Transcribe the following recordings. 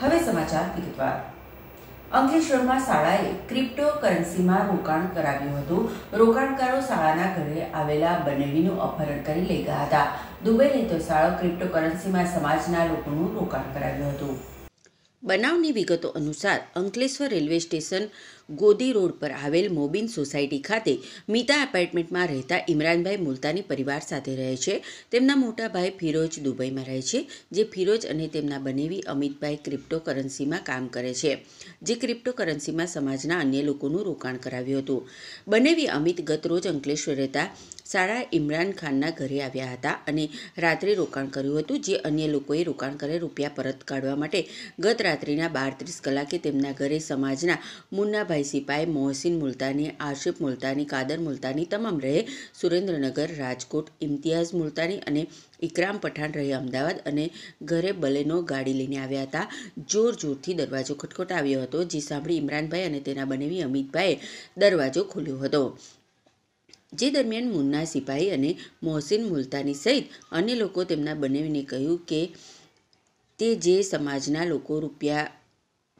હવે સમાચાર વિગતવાર અંકલેશ્વરમાં શાળાએ ક્રિપ્ટો કરન્સીમાં રોકાણ કરાવ્યું હતું. રોકાણકારો શાળાના ઘરે આવેલા બનેવીનું અપહરણ કરી લઈ ગયા હતા. દુબઈ રહેતો શાળો ક્રિપ્ટો કરન્સીમાં સમાજના લોકોનું રોકાણ કરાવ્યું હતું. બનાવની વિગતો અનુસાર Ankleshwar railway station Godi road પર આવેલ મોબિન સોસાયટી ખાતે મીતા એપાર્ટમેન્ટમાં રહેતા ઇમરાનભાઈ મુલતાની પરિવાર સાથે રહે છે. તેમના મોટા ભાઈ ફિરોજ દુબઈમાં રહે છે, જે ફિરોજ અને તેમના બનેવી અમિતભાઈ ક્રિપ્ટો કરન્સીમાં કામ કરે છે, જે ક્રિપ્ટો કરન્સીમાં સમાજના અન્ય લોકોનું રોકાણ કરાવ્યું હતું. બનેવી અમિત ગત રોજ અંકલેશ્વર રહેતા સારા ઇમરાન ખાનના ઘરે આવ્યા હતા અને રાત્રે રોકાણ કર્યું હતું, જે અન્ય લોકોએ રોકાણ કરે રૂપિયા પરત કાઢવા માટે ગત રાત્રિના બાર ત્રીસ કલાકે તેમના ઘરે સમાજના મુન્નાભાઈ સિપાઈ મોહસિન મુલતાની, આશિફ મુલતાની, કાદર મુલતાની તમામ રહે સુરેન્દ્રનગર, રાજકોટ, ઇમ્તિયાઝ મુલતાની અને ઇકરામ પઠાણ રહે અમદાવાદ અને ઘરે બલેનો ગાડી લઈને આવ્યા હતા. જોર જોરથી દરવાજો ખટખટાવ્યો હતો. જે સાંભળી ઇમરાનભાઈ અને તેના બનેવી અમિતભાઈએ દરવાજો ખોલ્યો હતો. જે દરમિયાન મુન્ના સિપાહી અને મોહસિન મુલતાની સહિત અન્ય લોકો તેમના બનેવીને કહ્યું કે તે જે સમાજના લોકો રૂપિયા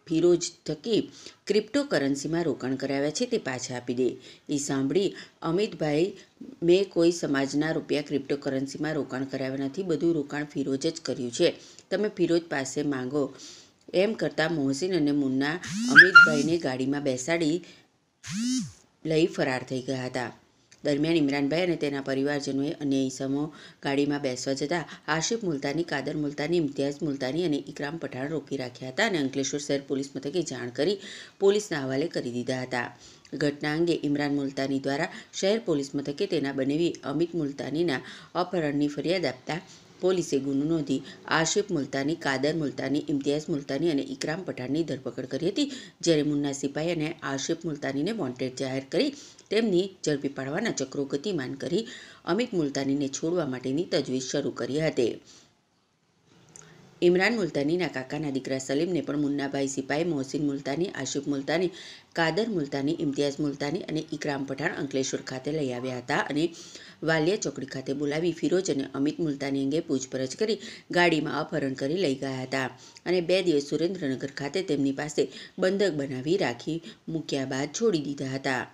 ફિરોજ થકી ક્રિપ્ટો કરન્સીમાં રોકાણ કરાવ્યા છે, તે પાછા આપી દે. એ સાંભળી અમિતભાઈ, મેં કોઈ સમાજના રૂપિયા ક્રિપ્ટો કરન્સીમાં રોકાણ કરાવ્યા નથી, બધું રોકાણ ફિરોજ જ કર્યું છે. તમે ફિરોજ પાસે માંગો. એમ કરતાં મોહસિન અને મુન્ના અમિતભાઈને ગાડીમાં બેસાડી લઈ ફરાર થઈ ગયા હતા. દરમિયાન ઇમરાનભાઈ અને તેના પરિવારજનોએ અન્ય ઈસમો ગાડીમાં બેસવા જતાં આશિફ મુલતાની, કાદર મુલતાની, ઇમ્તિયાઝ મુલતાની અને ઇકરામ પઠાણ રોકી રાખ્યા હતા અને અંકલેશ્વર શહેર પોલીસ મથકે જાણ કરી પોલીસના હવાલે કરી દીધા હતા. ઘટના અંગે ઇમરાન મુલતાની દ્વારા શહેર પોલીસ મથકે તેના બનેવી અમિત મુલતાનીના અપહરણની ફરિયાદ આપતા પોલીસે ગુનો નોંધી આશિફ મુલતાની, કાદર મુલતાની, ઇમ્તિયાઝ મુલતાની અને ઇકરામ પઠાણની ધરપકડ કરી હતી. જ્યારે મુન્ના સિપાઈ અને આશિફ મુલતાનીને વોન્ટેડ જાહેર કરી, તેમની ઝડપી પાડવાના ચક્રો ગતિમાન કરી અમિત મુલતાનીને છોડવા માટેની તજવીજ શરૂ કરી હતી. ઇમરાન મુલતાનીના કાકાના દીકરા સલીમને પણ મુન્નાભાઈ સિપાઈ, મોહસિન મુલતાની, આશિફ મુલતાની, કાદર મુલતાની, ઇમ્તિયાઝ મુલતાની અને ઇકરામ પઠાણ અંકલેશ્વર ખાતે લઈ આવ્યા હતા અને વાલિયા ચોકડી ખાતે બોલાવી ફિરોજ અને અમિત મુલતાની અંગે પૂછપરછ કરી ગાડીમાં અપહરણ કરી લઈ ગયા હતા અને બે દિવસ સુરેન્દ્રનગર ખાતે તેમની પાસે બંધક બનાવી રાખી મૂક્યા બાદ છોડી દીધા હતા.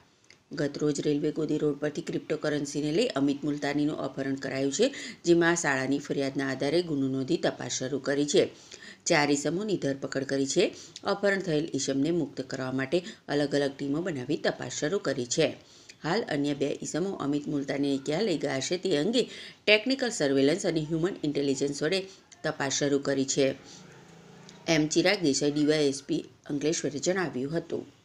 ગત રોજ રેલવે ગોદી રોડ પરથી ક્રિપ્ટોકરન્સીને લઈ અમિત મુલતાનીનું અપહરણ કરાયું છે, જેમાં શાળાની ફરિયાદના આધારે ગુનો નોંધી તપાસ શરૂ કરી છે. ચાર ઇસમોની ધરપકડ કરી છે. અપહરણ થયેલ ઈસમને મુક્ત કરવા માટે અલગ અલગ ટીમો બનાવી તપાસ શરૂ કરી છે. હાલ અન્ય બે ઇસમો અમિત મુલતાનીને ક્યાં લઈ ગયા છે તે અંગે ટેકનિકલ સર્વેલન્સ અને હ્યુમન ઇન્ટેલિજન્સ વડે તપાસ શરૂ કરી છે. એમ ચિરાગ દેસાઈ, ડીવાયએસપી અંકલેશ્વરે જણાવ્યું હતું.